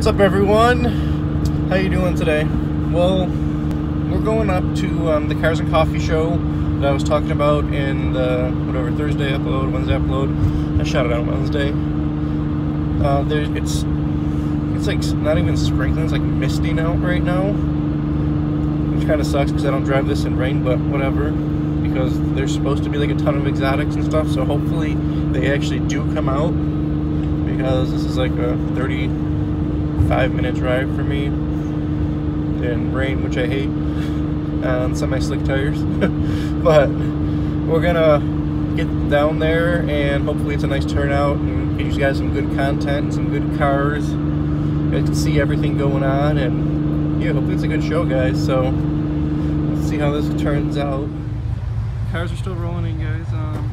What's up everyone? How you doing today? Well, we're going up to um, the Cars and Coffee show that I was talking about in the whatever Thursday upload, Wednesday upload. I shot it on Wednesday. Uh, there, it's it's like not even sprinkling; it's like misting out right now, which kind of sucks because I don't drive this in rain. But whatever, because there's supposed to be like a ton of exotics and stuff. So hopefully they actually do come out because this is like a 35 minute drive for me in rain, which I hate, on semi-slick tires. but we're gonna get down there and hopefully it's a nice turnout and get you guys some good content and some good cars. Guys can see everything going on and yeah, hopefully it's a good show, guys. So let's see how this turns out. Cars are still rolling in, guys. Um,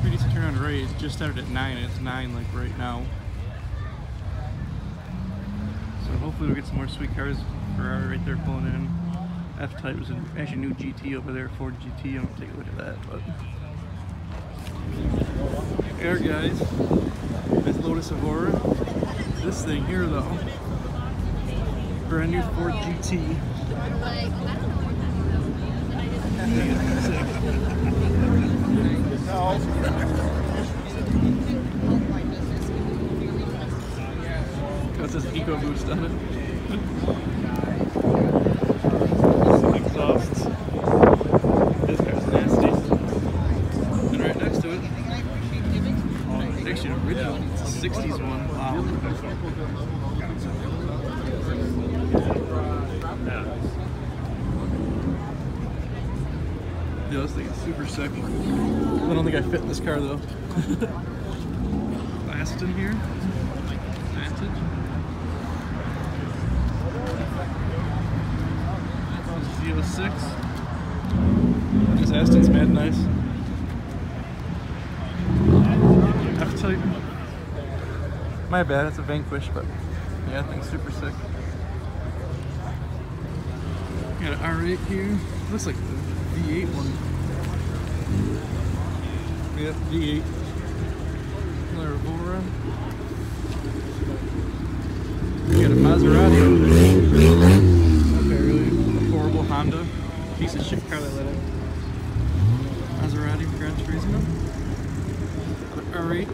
pretty decent turn on raise. Just started at 9. It's 9 like right now. So hopefully we'll get some more sweet cars. Ferrari right there pulling in. F-Type was an actually new GT over there, Ford GT. I'm gonna take a look at that. But there, guys. This Lotus Evora. This thing here, though, brand new Ford GT. this Eco Boost on it. Exhausts. This car's nasty. And right next to it, oh, actually an original 60s one. Wow. Yeah, this thing is super sick. I don't think I fit in this car though. Last in here. Z06. This Aston's mad nice. F-Type. My bad, it's a Vanquish, but yeah, thing's super sick. Got an R8 here. Looks like the V8 one. Yep, V8. Another Evora. We got a Maserati over there. Honda. Piece of shit car they let in. Maserati Gran Turismo. R8.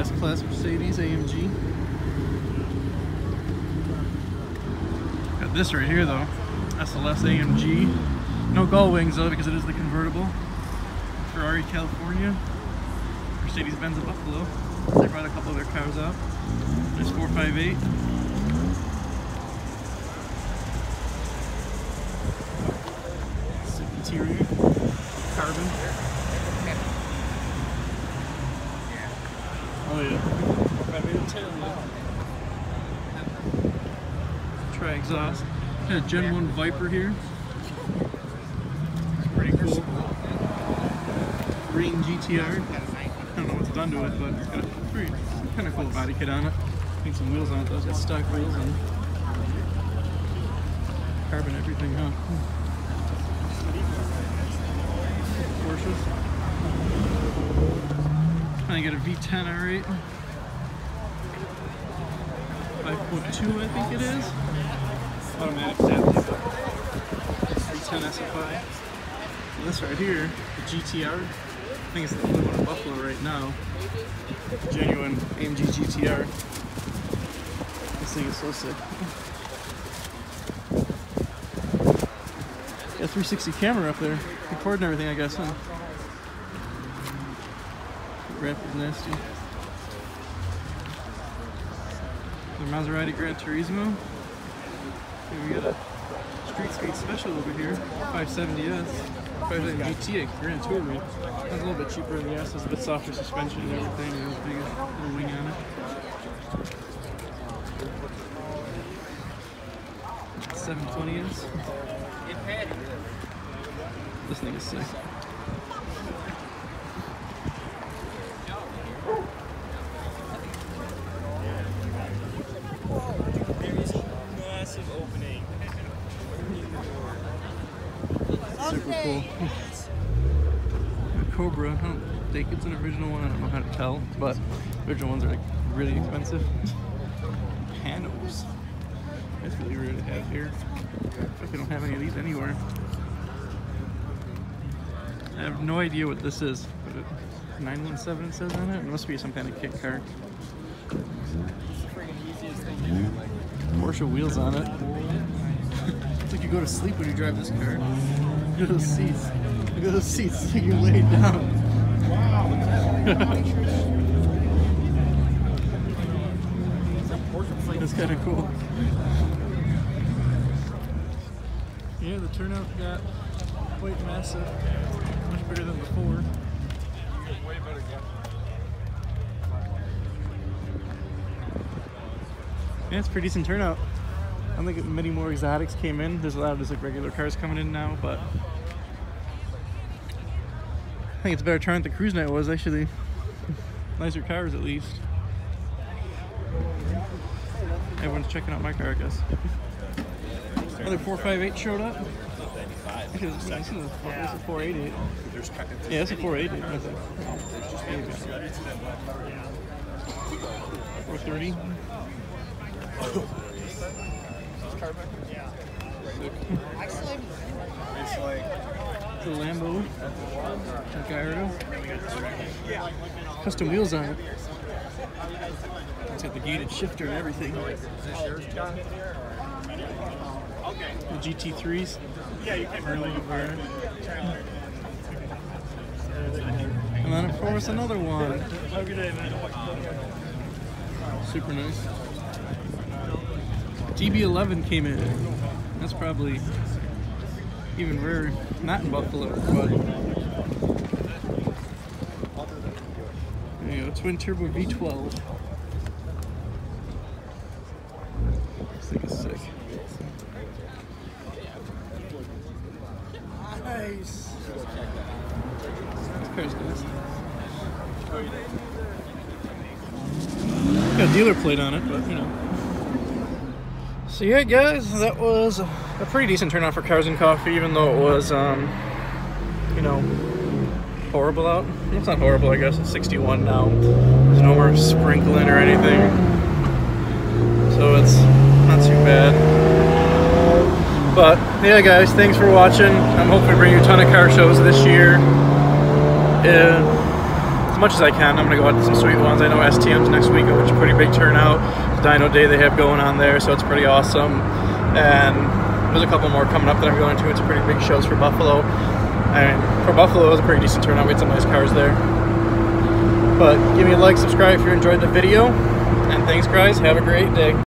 S-Class Mercedes AMG. Got this right here though. SLS AMG. No gull wings though because it is the convertible. Ferrari California. Mercedes-Benz of Buffalo. They brought a couple of their cars out. There's 458. Sick interior. Carbon. Oh yeah. Try exhaust. Got a Gen 1 Viper here. It's pretty cool. Green GTR. I don't know what's done to it, but it's got a pretty kind of cool body kit on it. Need some wheels on it though. It's got stock wheels and carbon everything, huh? Porsches. I get a V10 R8. 5.2 I think it is. Automatic V10 SFI. This right here, the GTR. I think it's the only one in Buffalo right now. Genuine AMG GTR. This thing is so sick. Got 360 camera up there, recording everything I guess, huh? Wrap is nasty. The Maserati Gran Turismo. We got a Street Skate Special over here, 570S. 570 GT Grand Touring. That's a little bit cheaper in the S, has a bit softer suspension and everything, and a big little wing on it. 720S. Is sick. Massive sick. Super cool. Cobra. I don't think it's an original one. I don't know how to tell, but original ones are like really expensive. Panels. That's really rare to have here. We don't have any of these anywhere. I have no idea what this is, but it, 917 says on it. It must be some kind of kit car. Mm-hmm. Porsche wheels on it. it's like you go to sleep when you drive this car. Look at those seats. Look at those seats. You're laid down. Wow. That's kind of cool. Yeah, the turnout got quite massive. Bigger than before. Yeah, it's pretty decent turnout. I don't think many more exotics came in. There's a lot of just like regular cars coming in now, but I think it's a better turnout than Cruise Night was actually. Nicer cars at least. Everyone's checking out my car, I guess. Another 458 showed up. Actually, this is a 488. Yeah, it's a 488. That's it. 430. It's a Lambo. Gallardo. Custom wheels on it. It's got the gated shifter and everything. The GT3s. Yeah, you Really rare. And then of course another one. Super nice. DB11 came in. That's probably even rare, not in Buffalo, but there you go, twin turbo V12. This thing is sick. Car's. Got a dealer plate on it, but you know. So yeah, guys, that was a pretty decent turnout for Cars and Coffee, even though it was, um, you know, horrible out. It's not horrible, I guess. It's 61 now. There's no more sprinkling or anything, so it's not too bad. But yeah, guys, thanks for watching. I'm hoping to bring you a ton of car shows this year. Yeah as much as I can. I'm gonna go out to some sweet ones. I know STM's next week, which is a pretty big turnout. The Dyno Day they have going on there, so it's pretty awesome. And there's a couple more coming up that I'm going to. It's pretty big shows for Buffalo. And for Buffalo, it was a pretty decent turnout. We had some nice cars there. But give me a like, subscribe if you enjoyed the video. And thanks, guys. Have a great day.